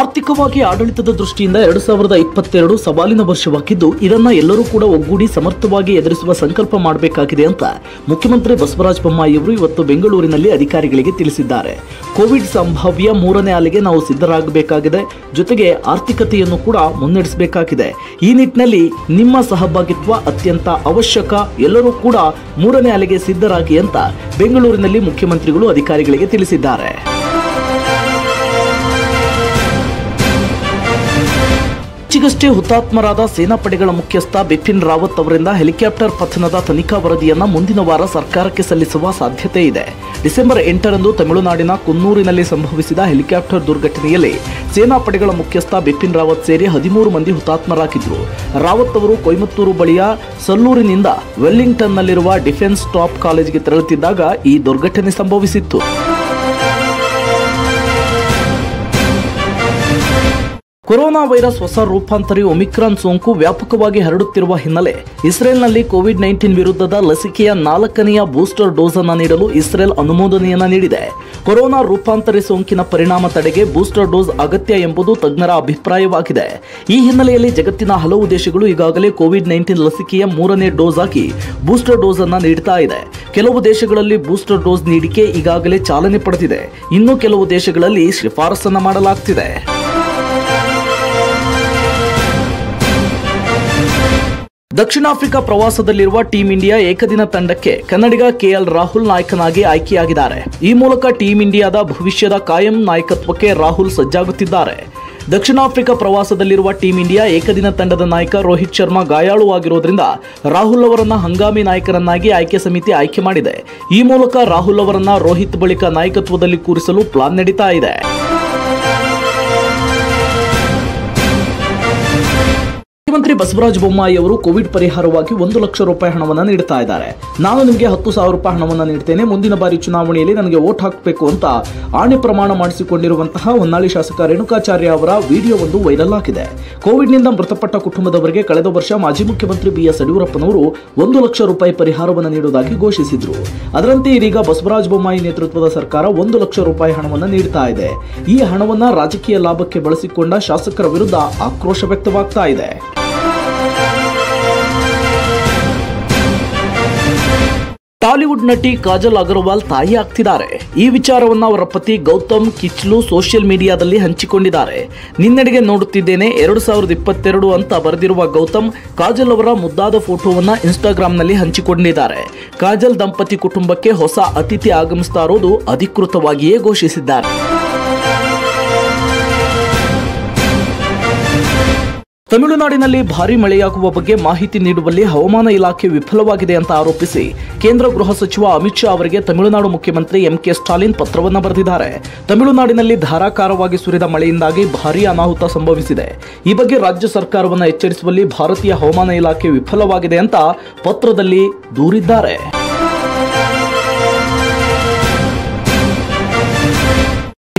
ಆರ್ಥಿಕವಾಗಿ ಆಡಳಿತದ ದೃಷ್ಟಿಯಿಂದ ಎರಡು ಸಾವಿರದ ಇಪ್ಪತ್ತೆರಡು ಸವಾಲಿನ ವರ್ಷವಾಗಿದ್ದು, ಇದನ್ನ ಎಲ್ಲರೂ ಕೂಡ ಒಗ್ಗೂಡಿ ಸಮರ್ಥವಾಗಿ ಎದುರಿಸುವ ಸಂಕಲ್ಪ ಮಾಡಬೇಕಾಗಿದೆ ಅಂತ ಮುಖ್ಯಮಂತ್ರಿ ಬಸವರಾಜ ಬೊಮ್ಮಾಯಿಯವರು ಇವತ್ತು ಬೆಂಗಳೂರಿನಲ್ಲಿ ಅಧಿಕಾರಿಗಳಿಗೆ ತಿಳಿಸಿದ್ದಾರೆ. ಕೋವಿಡ್ ಸಂಭಾವ್ಯ ಮೂರನೇ ಅಲೆಗೆ ನಾವು ಸಿದ್ಧರಾಗಬೇಕಾಗಿದೆ. ಜೊತೆಗೆ ಆರ್ಥಿಕತೆಯನ್ನು ಕೂಡ ಮುನ್ನಡೆಸಬೇಕಾಗಿದೆ. ಈ ನಿಟ್ಟಿನಲ್ಲಿ ನಿಮ್ಮ ಸಹಭಾಗಿತ್ವ ಅತ್ಯಂತ ಅವಶ್ಯಕ. ಎಲ್ಲರೂ ಕೂಡ ಮೂರನೇ ಅಲೆಗೆ ಸಿದ್ಧರಾಗಿ ಅಂತ ಬೆಂಗಳೂರಿನಲ್ಲಿ ಮುಖ್ಯಮಂತ್ರಿಗಳು ಅಧಿಕಾರಿಗಳಿಗೆ ತಿಳಿಸಿದ್ದಾರೆ. ಇತ್ತೀಚೆಗಷ್ಟೇ ಹುತಾತ್ಮರಾದ ಸೇನಾಪಡೆಗಳ ಮುಖ್ಯಸ್ಥ ಬಿಪಿನ್ ರಾವತ್ ಅವರಿಂದ ಹೆಲಿಕಾಪ್ಟರ್ ಪಥನದ ತನಿಖಾ ವರದಿಯನ್ನು ಮುಂದಿನ ವಾರ ಸರ್ಕಾರಕ್ಕೆ ಸಲ್ಲಿಸುವ ಸಾಧ್ಯತೆ ಇದೆ. ಡಿಸೆಂಬರ್ ಎಂಟರಂದು ತಮಿಳುನಾಡಿನ ಕುನ್ನೂರಿನಲ್ಲಿ ಸಂಭವಿಸಿದ ಹೆಲಿಕಾಪ್ಟರ್ ದುರ್ಘಟನೆಯಲ್ಲಿ ಸೇನಾಪಡೆಗಳ ಮುಖ್ಯಸ್ಥ ಬಿಪಿನ್ ರಾವತ್ ಸೇರಿ ಹದಿಮೂರು ಮಂದಿ ಹುತಾತ್ಮರಾಗಿದ್ದರು. ರಾವತ್ ಅವರು ಕೊಯಮತ್ತೂರು ಬಳಿಯ ಸಲ್ಲೂರಿನಿಂದ ವೆಲ್ಲಿಂಗ್ಟನ್ನಲ್ಲಿರುವ ಡಿಫೆನ್ಸ್ ಟಾಪ್ ಕಾಲೇಜಿಗೆ ತೆರಳುತ್ತಿದ್ದಾಗ ಈ ದುರ್ಘಟನೆ ಸಂಭವಿಸಿತ್ತು. ಕೊರೋನಾ ವೈರಸ್ ಹೊಸ ರೂಪಾಂತರಿ ಒಮಿಕ್ರಾನ್ ಸೋಂಕು ವ್ಯಾಪಕವಾಗಿ ಹರಡುತ್ತಿರುವ ಹಿನ್ನೆಲೆ ಇಸ್ರೇಲ್ನಲ್ಲಿ ಕೋವಿಡ್ ನೈನ್ಟೀನ್ ವಿರುದ್ಧದ ಲಸಿಕೆಯ ನಾಲ್ಕನೆಯ ಬೂಸ್ಟರ್ ಡೋಸ್ ಅನ್ನು ನೀಡಲು ಇಸ್ರೇಲ್ ಅನುಮೋದನೆಯನ್ನು ನೀಡಿದೆ. ಕೊರೋನಾ ರೂಪಾಂತರಿ ಸೋಂಕಿನ ಪರಿಣಾಮ ತಡೆಗೆ ಬೂಸ್ಟರ್ ಡೋಸ್ ಅಗತ್ಯ ಎಂಬುದು ತಜ್ಞರ ಅಭಿಪ್ರಾಯವಾಗಿದೆ. ಈ ಹಿನ್ನೆಲೆಯಲ್ಲಿ ಜಗತ್ತಿನ ಹಲವು ದೇಶಗಳು ಈಗಾಗಲೇ ಕೋವಿಡ್ ನೈನ್ಟೀನ್ ಲಸಿಕೆಯ ಮೂರನೇ ಡೋಸ್ ಆಗಿ ಬೂಸ್ಟರ್ ಡೋಸ್ ಅನ್ನು ನೀಡ್ತಾ ಇದೆ. ಕೆಲವು ದೇಶಗಳಲ್ಲಿ ಬೂಸ್ಟರ್ ಡೋಸ್ ನೀಡಿಕೆ ಈಗಾಗಲೇ ಚಾಲನೆ ಪಡೆದಿದೆ. ಇನ್ನು ಕೆಲವು ದೇಶಗಳಲ್ಲಿ ಶಿಫಾರಸನ್ನು ಮಾಡಲಾಗ್ತಿದೆ. ದಕ್ಷಿಣ ಆಫ್ರಿಕಾ ಪ್ರವಾಸದಲ್ಲಿರುವ ಟೀಂ ಇಂಡಿಯಾ ಏಕದಿನ ತಂಡಕ್ಕೆ ಕನ್ನಡಿಗ ಕೆಎಲ್ ರಾಹುಲ್ ನಾಯಕನಾಗಿ ಆಯ್ಕೆಯಾಗಿದ್ದಾರೆ. ಈ ಮೂಲಕ ಟೀಂ ಇಂಡಿಯಾದ ಭವಿಷ್ಯದ ಕಾಯಂ ನಾಯಕತ್ವಕ್ಕೆ ರಾಹುಲ್ ಸಜ್ಜಾಗುತ್ತಿದ್ದಾರೆ. ದಕ್ಷಿಣ ಆಫ್ರಿಕಾ ಪ್ರವಾಸದಲ್ಲಿರುವ ಟೀಂ ಇಂಡಿಯಾ ಏಕದಿನ ತಂಡದ ನಾಯಕ ರೋಹಿತ್ ಶರ್ಮಾ ಗಾಯಾಳುವಾಗಿರುವುದರಿಂದ ರಾಹುಲ್ ಅವರನ್ನ ಹಂಗಾಮಿ ನಾಯಕರನ್ನಾಗಿ ಆಯ್ಕೆ ಸಮಿತಿ ಆಯ್ಕೆ ಮಾಡಿದೆ. ಈ ಮೂಲಕ ರಾಹುಲ್ ಅವರನ್ನ ರೋಹಿತ್ ಬಳಿಕ ನಾಯಕತ್ವದಲ್ಲಿ ಕೂರಿಸಲು ಪ್ಲಾನ್ ನಡೀತಾ ಇದೆ. ಮುಖ್ಯಮಂತ್ರಿ ಬಸವರಾಜ ಬೊಮ್ಮಾಯಿ ಅವರು ಕೋವಿಡ್ ಪರಿಹಾರವಾಗಿ ಒಂದು ಲಕ್ಷ ರೂಪಾಯಿ ಹಣವನ್ನು ನೀಡ್ತಾ ಇದ್ದಾರೆ. ನಾನು ನಿಮಗೆ ಹತ್ತು ಸಾವಿರ ರೂಪಾಯಿ ಹಣವನ್ನು ನೀಡ್ತೇನೆ. ಮುಂದಿನ ಬಾರಿ ಚುನಾವಣೆಯಲ್ಲಿ ನನಗೆ ವೋಟ್ ಹಾಕಬೇಕು ಅಂತ ಆಣೆ ಪ್ರಮಾಣ ಮಾಡಿಸಿಕೊಂಡಿರುವಂತಹ ಹೊನ್ನಾಳಿ ಶಾಸಕ ರೇಣುಕಾಚಾರ್ಯ ಅವರ ವಿಡಿಯೋ ಒಂದು ವೈರಲ್ ಆಗಿದೆ. ಕೋವಿಡ್ನಿಂದ ಮೃತಪಟ್ಟ ಕುಟುಂಬದವರಿಗೆ ಕಳೆದ ವರ್ಷ ಮಾಜಿ ಮುಖ್ಯಮಂತ್ರಿ ಬಿಎಸ್ ಯಡಿಯೂರಪ್ಪನವರು ಒಂದು ಲಕ್ಷ ರೂಪಾಯಿ ಪರಿಹಾರವನ್ನು ನೀಡುವುದಾಗಿ ಘೋಷಿಸಿದ್ರು. ಅದರಂತೆ ಇದೀಗ ಬಸವರಾಜ ಬೊಮ್ಮಾಯಿ ನೇತೃತ್ವದ ಸರ್ಕಾರ ಒಂದು ಲಕ್ಷ ರೂಪಾಯಿ ಹಣವನ್ನು ನೀಡ್ತಾ ಇದೆ. ಈ ಹಣವನ್ನು ರಾಜಕೀಯ ಲಾಭಕ್ಕೆ ಬಳಸಿಕೊಂಡ ಶಾಸಕರ ವಿರುದ್ಧ ಆಕ್ರೋಶ ವ್ಯಕ್ತವಾಗ್ತಾ ಇದೆ. ಟಾಲಿವುಡ್ ನಟಿ ಕಾಜಲ್ ಅಗರ್ವಾಲ್ ತಾಯಿ ಆಗ್ತಿದ್ದಾರೆ. ಈ ವಿಚಾರವನ್ನು ಅವರ ಪತಿ ಗೌತಮ್ ಕಿಚ್ಲು ಸೋಷಿಯಲ್ ಮೀಡಿಯಾದಲ್ಲಿ ಹಂಚಿಕೊಂಡಿದ್ದಾರೆ. ನಿನ್ನೆಡೆಗೆ ನೋಡುತ್ತಿದ್ದೇನೆ ಎರಡು ಸಾವಿರದ ಇಪ್ಪತ್ತೆರಡು ಅಂತ ಬರೆದಿರುವ ಗೌತಮ್ ಕಾಜಲ್ ಅವರ ಮುದ್ದಾದ ಫೋಟೋವನ್ನು ಇನ್ಸ್ಟಾಗ್ರಾಂನಲ್ಲಿ ಹಂಚಿಕೊಂಡಿದ್ದಾರೆ. ಕಾಜಲ್ ದಂಪತಿ ಕುಟುಂಬಕ್ಕೆ ಹೊಸ ಅತಿಥಿ ಆಗಮಿಸ್ತಾ ಇರೋದು ಅಧಿಕೃತವಾಗಿಯೇ ಘೋಷಿಸಿದ್ದಾರೆ. ತಮಿಳುನಾಡಿನಲ್ಲಿ ಭಾರಿ ಮಳೆಯಾಗುವ ಬಗ್ಗೆ ಮಾಹಿತಿ ನೀಡುವಲ್ಲಿ ಹವಾಮಾನ ಇಲಾಖೆ ವಿಫಲವಾಗಿದೆ ಅಂತ ಆರೋಪಿಸಿ ಕೇಂದ್ರ ಗೃಹ ಸಚಿವ ಅಮಿತ್ ಶಾ ಅವರಿಗೆ ತಮಿಳುನಾಡು ಮುಖ್ಯಮಂತ್ರಿ ಎಂಕೆ ಸ್ಟಾಲಿನ್ ಪತ್ರವನ್ನು ಬರೆದಿದ್ದಾರೆ. ತಮಿಳುನಾಡಿನಲ್ಲಿ ಧಾರಾಕಾರವಾಗಿ ಸುರಿದ ಮಳೆಯಿಂದಾಗಿ ಭಾರೀ ಅನಾಹುತ ಸಂಭವಿಸಿದೆ. ಈ ಬಗ್ಗೆ ರಾಜ್ಯ ಸರ್ಕಾರವನ್ನು ಎಚ್ಚರಿಸುವಲ್ಲಿ ಭಾರತೀಯ ಹವಾಮಾನ ಇಲಾಖೆ ವಿಫಲವಾಗಿದೆ ಅಂತ ಪತ್ರದಲ್ಲಿ ದೂರಿದ್ದಾರೆ.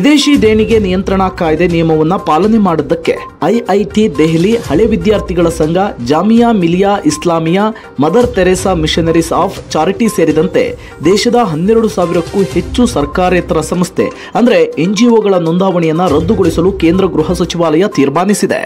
ವಿದೇಶಿ ದೇಣಿಗೆ ನಿಯಂತ್ರಣ ಕಾಯ್ದೆ ನಿಯಮವನ್ನು ಪಾಲನೆ ಮಾಡಿದ್ದಕ್ಕೆ ಐಐಟಿ ದೆಹಲಿ ಹಳೆ ವಿದ್ಯಾರ್ಥಿಗಳ ಸಂಘ Jamia Millia Islamia, Mother Teresa Missionaries of Charity ಸೇರಿದಂತೆ ದೇಶದ ಹನ್ನೆರಡು ಸಾವಿರಕ್ಕೂ ಹೆಚ್ಚು ಸರ್ಕಾರೇತರ ಸಂಸ್ಥೆ, ಅಂದರೆ ಎನ್ಜಿಒಗಳ ನೋಂದಾವಣಿಯನ್ನು ರದ್ದುಗೊಳಿಸಲು ಕೇಂದ್ರ ಗೃಹ ಸಚಿವಾಲಯ ತೀರ್ಮಾನಿಸಿದೆ.